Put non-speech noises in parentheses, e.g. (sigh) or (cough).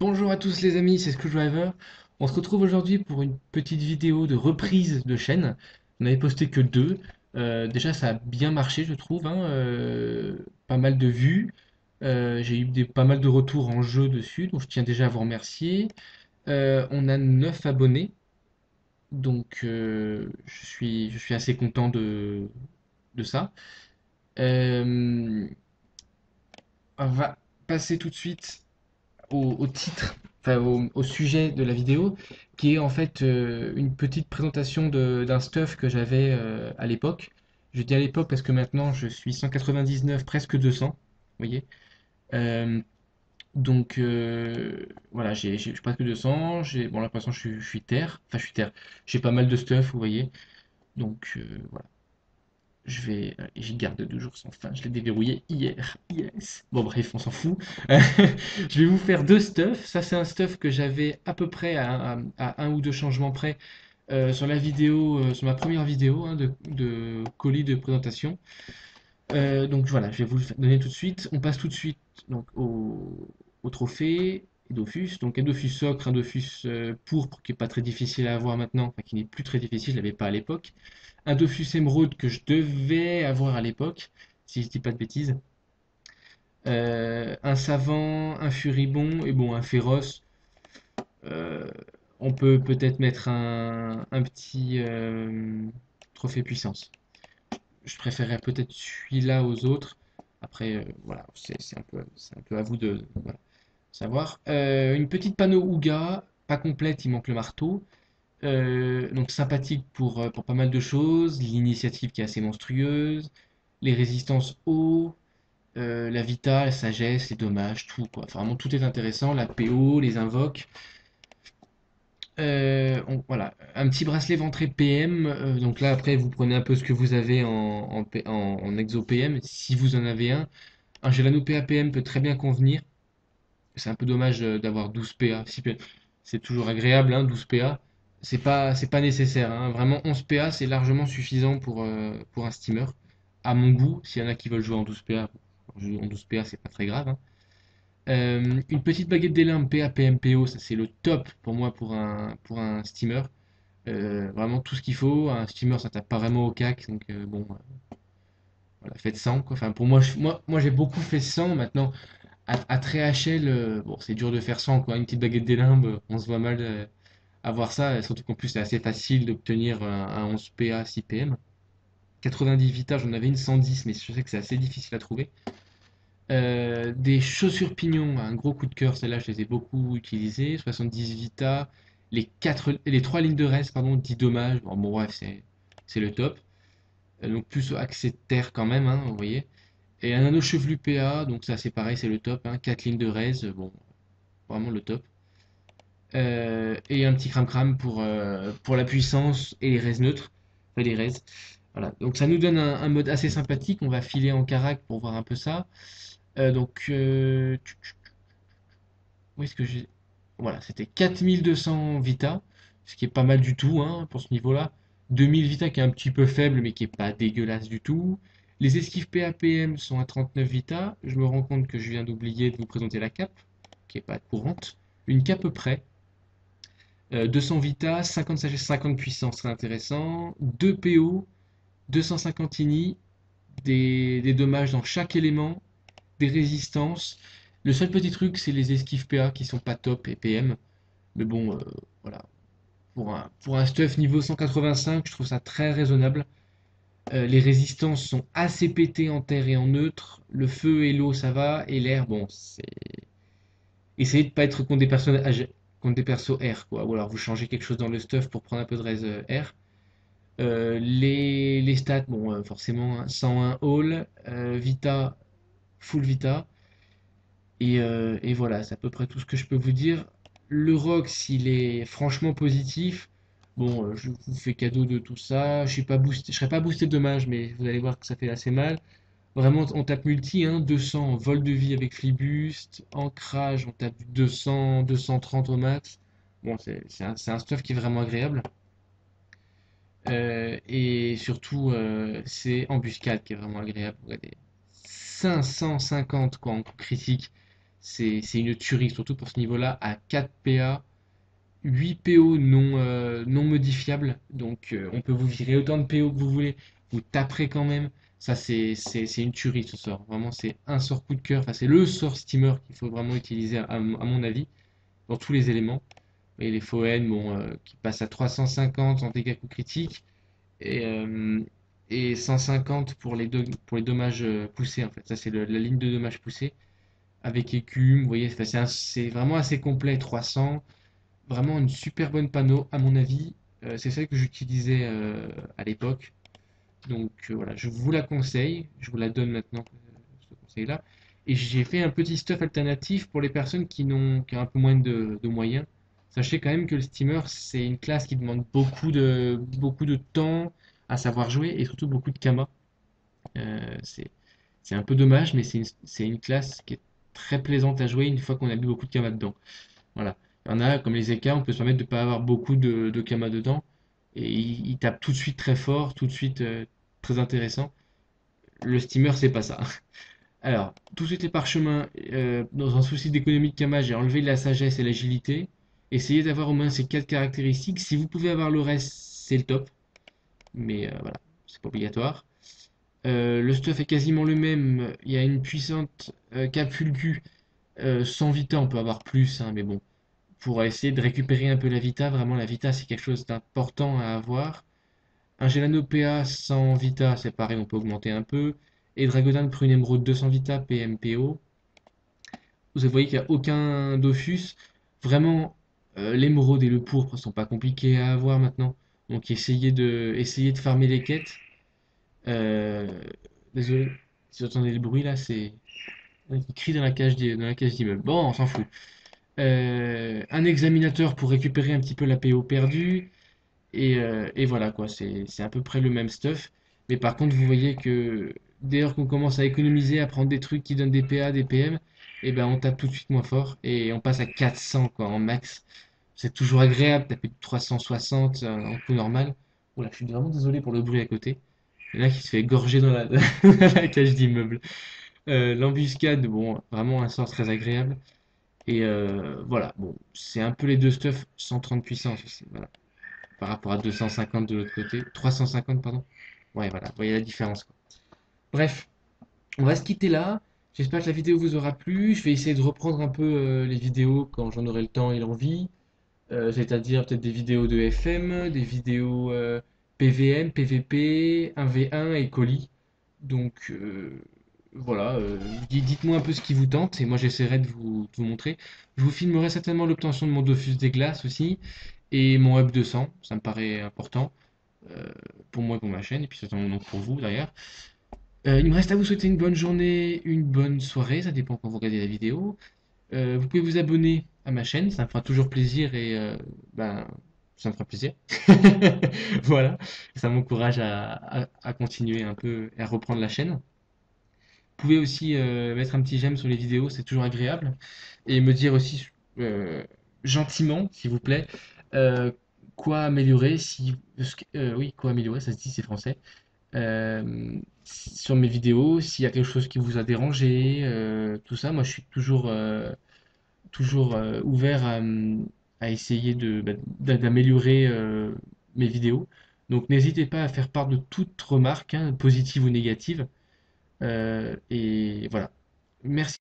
Bonjour à tous les amis, c'est Screwdriver. On se retrouve aujourd'hui pour une petite vidéo de reprise de chaîne. On n'avait posté que deux. Euh, déjà ça a bien marché je trouve, hein, euh, pas mal de vues. Euh, j'ai eu des, pas mal de retours en jeu dessus, donc je tiens déjà à vous remercier. on a 9 abonnés, donc je suis, assez content de, de ça. on va passer tout de suite au, titre, enfin au, sujet de la vidéo, qui est en fait euh, une petite présentation d'un stuff que j'avais euh, à l'époque. Je dis à l'époque parce que maintenant je suis 199, presque 200, vous voyez. Euh, donc voilà, j'ai presque 200, j'ai bon l'impression que je, je, suis terre, enfin je suis terre, j'ai pas mal de stuff, vous voyez. Donc voilà je vais, euh, j'y garde toujours sans fin, je l'ai déverrouillé hier, yes. Bon bref, on s'en fout. (laughs) je vais vous faire deux stuffs. Ça c'est un stuff que j'avais à peu près à, un ou deux changements près euh, sur la vidéo, euh, sur ma première vidéo hein, de, colis de présentation. donc voilà, je vais vous le donner tout de suite. On passe tout de suite donc, au, trophée Dofus. Donc un Dofus Socre, un Dofus pourpre qui n'est pas très difficile à avoir maintenant, qui n'est plus très difficile, je ne l'avais pas à l'époque un Dofus Émeraude que je devais avoir à l'époque, si je dis pas de bêtises. Euh, un savant, un furibond et bon, un féroce. Euh, on peut peut-être mettre un, petit euh, trophée puissance. Je préférerais peut-être celui-là aux autres. Après, voilà, c'est un peu à vous de savoir. une petite panneau Ouga, pas complète, il manque le marteau. Euh, donc sympathique pour, euh, pour pas mal de choses, l'initiative qui est assez monstrueuse, les résistances haut, euh, la vita, la sagesse, les dommages, tout quoi. vraiment tout est intéressant, la PO, les invoques. voilà, un petit bracelet ventré PM. donc là après vous prenez un peu ce que vous avez en, en, exo PM, si vous en avez un. Un Gelano PA PM peut très bien convenir. C'est un peu dommage d'avoir 12 PA. C'est toujours agréable, hein, 12 PA c'est pas c'est pas nécessaire. Hein. Vraiment 11 PA c'est largement suffisant pour, euh, pour un steamer. À mon goût, s'il y en a qui veulent jouer en 12 PA, en 12 PA c'est pas très grave. Hein. Euh, une petite baguette des limbes PA PMPO, ça c'est le top pour moi pour un, pour un steamer. Euh, vraiment tout ce qu'il faut. Un steamer ça tape pas vraiment au cac, donc bon, voilà, faites 100 quoi. Enfin pour moi, moi, moi j'ai beaucoup fait 100 maintenant. À, très HL, bon c'est dur de faire 100 quoi. Une petite baguette des limbes, on se voit mal avoir ça, surtout qu'en plus c'est assez facile d'obtenir un, 11 PA 6 PM. 90 Vita, j'en avais une 110, mais je sais que c'est assez difficile à trouver. Euh, des chaussures pignon, un gros coup de cœur, celles-là je les ai beaucoup utilisées. 70 Vita, les, 4, les 3 lignes de reste, pardon, 10 dommages. Bon, bref, c'est le top. Euh, donc plus accès terre quand même, hein, vous voyez. Et un anneau chevelu PA, donc ça c'est pareil, c'est le top. Hein, 4 lignes de res, bon, vraiment le top. Euh, et un petit cram-cram pour, euh, pour la puissance et les res neutres, les. Voilà. Donc ça nous donne un, mode assez sympathique. On va filer en carac pour voir un peu ça. Euh, donc, où est-ce que j'ai? Voilà, c'était 4200 Vita, ce qui est pas mal du tout hein, pour ce niveau-là. 2000 Vita qui est un petit peu faible, mais qui est pas dégueulasse du tout. Les esquives PAPM sont à 39 Vita. Je me rends compte que je viens d'oublier de vous présenter la cape, qui est pas courante. Une cape près, 200 euh, Vita, 50 sagesse, 50 puissance, très intéressant. 2 PO, 250 INI, des, dommages dans chaque élément, des résistances. Le seul petit truc, c'est les esquives PA qui sont pas top et PM. Mais bon, euh, voilà. Pour un, stuff niveau 185, je trouve ça très raisonnable. Euh, les résistances sont assez pétées en terre et en neutre. Le feu et l'eau, ça va. Et l'air, bon, c'est. Essayez de pas être contre des personnages des persos R, quoi. Ou alors vous changez quelque chose dans le stuff pour prendre un peu de res euh, R. Euh, les, stats, bon, euh, forcément, 101 hein, all, Vita, full Vita. Et, voilà, c'est à peu près tout ce que je peux vous dire. Le Rox, il est franchement positif. Bon, je vous fais cadeau de tout ça. Je suis pas boosté, je serais pas boosté dommage, mais vous allez voir que ça fait assez mal. Vraiment, on tape multi, hein, 200 vol de vie avec Flibuste, ancrage, on tape 200, 230 au max. Bon, c'est un, stuff qui est vraiment agréable. Euh, et surtout, euh, c'est embuscade qui est vraiment agréable. Regardez, 550 quoi, en critique. c'est une tuerie, surtout pour ce niveau-là, à 4 PA, 8 PO non, euh, modifiables. Donc euh, on peut vous virer autant de PO que vous voulez, vous taperez quand même. Ça, c'est une tuerie ce sort. Vraiment, c'est un sort coup de cœur. Enfin, c'est le sort steamer qu'il faut vraiment utiliser, à, mon avis, dans tous les éléments. Et les Foen, bon, euh, qui passent à 350 en dégâts coup critiques et, et 150 pour les, pour les dommages poussés. En fait, ça, c'est la ligne de dommages poussés avec écume. Vous voyez, c'est vraiment assez complet. 300, vraiment une super bonne panneau, à mon avis. Euh, c'est celle que j'utilisais euh, à l'époque. Donc euh, voilà, je vous la conseille. Je vous la donne maintenant, ce conseil-là. Et j'ai fait un petit stuff alternatif pour les personnes qui, n'ont, qui ont un peu moins de, moyens. Sachez quand même que le steamer, c'est une classe qui demande beaucoup de, beaucoup de temps à savoir jouer et surtout beaucoup de kama. c'est, un peu dommage, mais c'est une, une classe qui est très plaisante à jouer une fois qu'on a mis beaucoup de kama dedans. Voilà. Il y en a, comme les EK, on peut se permettre de ne pas avoir beaucoup de, de kama dedans. Et il, tape tout de suite très fort, tout de suite euh, très intéressant. Le steamer, c'est pas ça. (laughs) Alors, tout de suite les parchemins, euh, dans un souci d'économie de kama, j'ai enlevé la sagesse et l'agilité. Essayez d'avoir au moins ces quatre caractéristiques. Si vous pouvez avoir le reste, c'est le top. Mais euh, voilà, c'est pas obligatoire. le stuff est quasiment le même. Il y a une puissante cap fulgu. sans vita, on peut avoir plus, hein, mais bon pour essayer de récupérer un peu la Vita. Vraiment, la Vita, c'est quelque chose d'important à avoir. Un Gelano PA sans Vita, c'est pareil, on peut augmenter un peu. Et Dragodan pour une émeraude 200 Vita PMPO. Vous voyez qu'il n'y a aucun Dofus. Vraiment, euh, l'émeraude et le pourpre sont pas compliqués à avoir maintenant. Donc essayez de, de farmer les quêtes. Euh, désolé, si vous entendez le bruit là, c'est... Il crie dans la cage d'immeuble. Bon, on s'en fout. Euh, un examinateur pour récupérer un petit peu la PO perdue. Et, euh, et voilà quoi, c'est à peu près le même stuff. Mais par contre, vous voyez que dès lors qu'on commence à économiser, à prendre des trucs qui donnent des PA, des PM, et eh ben on tape tout de suite moins fort et on passe à 400 quoi en max. C'est toujours agréable, taper 360 euh, en coup normal. Voilà, je suis vraiment désolé pour le bruit à côté. Il y en a qui se fait égorger (laughs) dans la, cage d'immeuble. L'embuscade, bon, vraiment un sort très agréable. Et euh, voilà, bon, c'est un peu les deux stuff, 130 puissance voilà. Par rapport à 250 de l'autre côté. 350, pardon. Ouais, voilà, vous voyez la différence. Bref, on va se quitter là. J'espère que la vidéo vous aura plu. Je vais essayer de reprendre un peu euh, les vidéos quand j'en aurai le temps et l'envie. Euh, c'est-à-dire peut-être des vidéos de FM, des vidéos PVM, PVP, 1v1 et colis. Donc voilà, euh, dites-moi un peu ce qui vous tente et moi j'essaierai de vous, montrer. Je vous filmerai certainement l'obtention de mon Dofus des glaces aussi et mon Hub 200, ça me paraît important euh, pour moi et pour ma chaîne et puis certainement pour vous d'ailleurs. Euh, il me reste à vous souhaiter une bonne journée, une bonne soirée, ça dépend quand vous regardez la vidéo. vous pouvez vous abonner à ma chaîne, ça me fera toujours plaisir et ben, ça me fera plaisir. (laughs) voilà, ça m'encourage à, à continuer un peu et à reprendre la chaîne. Vous pouvez aussi euh, mettre un petit j'aime sur les vidéos, c'est toujours agréable. Et me dire aussi euh, gentiment, s'il vous plaît, euh, quoi améliorer, si, oui, quoi améliorer, ça se dit, c'est français, sur mes vidéos, s'il y a quelque chose qui vous a dérangé, tout ça. Moi, je suis toujours, toujours ouvert à, essayer de, bah, d'améliorer mes vidéos. Donc n'hésitez pas à faire part de toute remarque, hein, positive ou négative. Euh, et voilà. Merci.